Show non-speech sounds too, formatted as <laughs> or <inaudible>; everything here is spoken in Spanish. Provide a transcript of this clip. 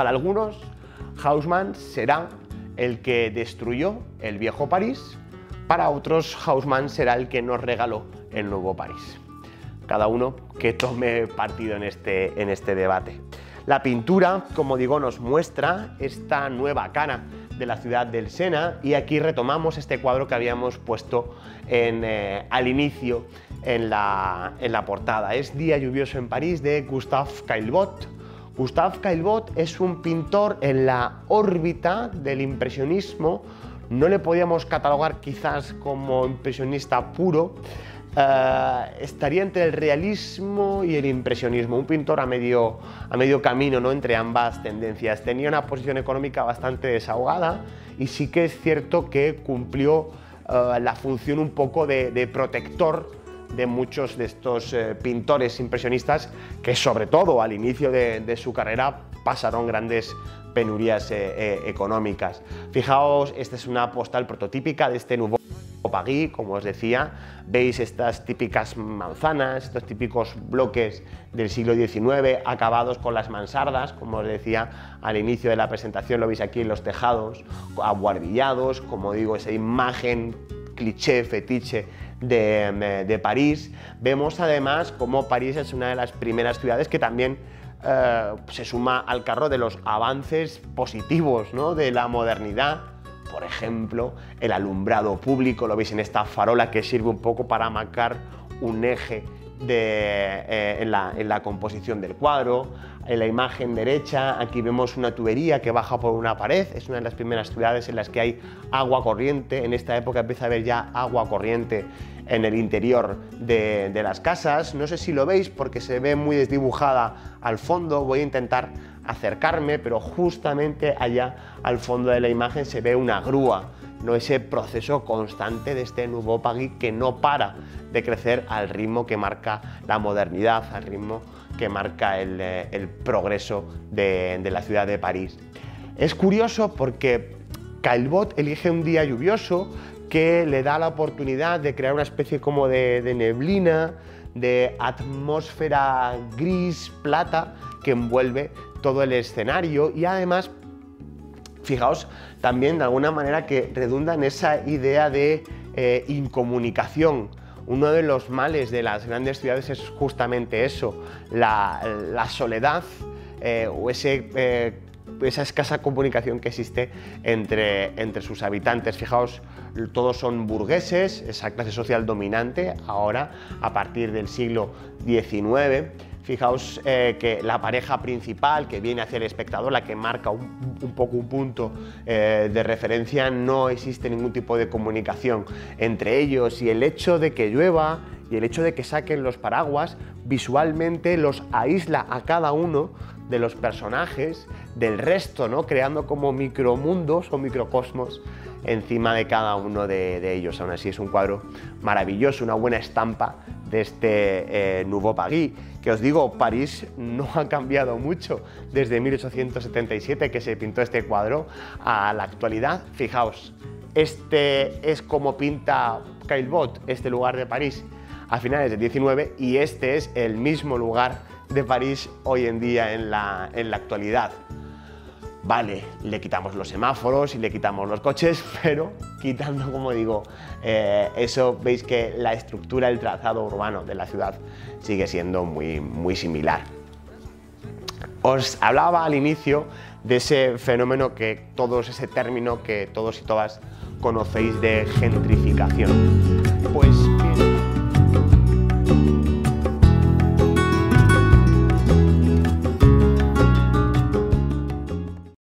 Para algunos, Haussmann será el que destruyó el viejo París, para otros Haussmann será el que nos regaló el nuevo París. Cada uno que tome partido en este, en este debate. La pintura, como digo, nos muestra esta nueva cara de la ciudad del Sena y aquí retomamos este cuadro que habíamos puesto eh, al inicio en la, en la portada. Es Día lluvioso en París de Gustave Caillebotte. Gustave Caillebotte es un pintor en la órbita del impresionismo. No le podíamos catalogar quizás como impresionista puro, eh, estaría entre el realismo y el impresionismo, un pintor a medio, a medio camino ¿no? entre ambas tendencias. Tenía una posición económica bastante desahogada y sí que es cierto que cumplió eh, la función un poco de, protector de muchos de estos eh, pintores impresionistas que sobre todo al inicio de, su carrera pasaron grandes penurias económicas. Fijaos, esta es una postal prototípica de este nuevo Pagui, como os decía, veis estas típicas manzanas, estos típicos bloques del siglo XIX acabados con las mansardas, como os decía al inicio de la presentación, lo veis aquí en los tejados, aguardillados, como digo, esa imagen cliché, fetiche de, de París. Vemos además cómo París es una de las primeras ciudades que también eh, se suma al carro de los avances positivos ¿no? de la modernidad por ejemplo, el alumbrado público, lo veis en esta farola que sirve un poco para marcar un eje eh, en, la, composición del cuadro. En la imagen derecha aquí vemos una tubería que baja por una pared, es una de las primeras ciudades en las que hay agua corriente, en esta época empieza a haber ya agua corriente en el interior de, de las casas. No sé si lo veis porque se ve muy desdibujada al fondo, voy a intentar acercarme, pero justamente allá al fondo de la imagen se ve una grúa, no ese proceso constante de este nuevo que no para de crecer al ritmo que marca la modernidad, al ritmo que marca el, eh, progreso de, la ciudad de París. Es curioso porque Caillebot elige un día lluvioso que le da la oportunidad de crear una especie como de neblina, de atmósfera gris, plata, que envuelve todo el escenario y además, fijaos, también de alguna manera que redunda en esa idea de eh, incomunicación. Uno de los males de las grandes ciudades es justamente eso, la, soledad eh, o ese eh, esa escasa comunicación que existe entre, entre sus habitantes. Fijaos, todos son burgueses, esa clase social dominante ahora a partir del siglo XIX Fijaos eh, que la pareja principal que viene hacia el espectador, la que marca un, poco un punto eh, de referencia, no existe ningún tipo de comunicación entre ellos y el hecho de que llueva y el hecho de que saquen los paraguas visualmente los aísla a cada uno de los personajes del resto, ¿no? creando como micromundos o microcosmos encima de cada uno de, ellos. Aún así es un cuadro maravilloso, una buena estampa de este eh, Nouveau Paris, que os digo, París no ha cambiado mucho desde 1877 que se pintó este cuadro a la actualidad. Fijaos, este es como pinta Caillebotte, este lugar de París, a finales del 19 y este es el mismo lugar de París hoy en día en la, en la actualidad. Vale, le quitamos los semáforos y le quitamos los coches, <laughs> pero quitando, como digo, eh, eso veis que la estructura, el trazado urbano de la ciudad sigue siendo muy, muy similar. Os hablaba al inicio de ese fenómeno que todos, ese término que todos y todas conocéis de gentrificación. Pues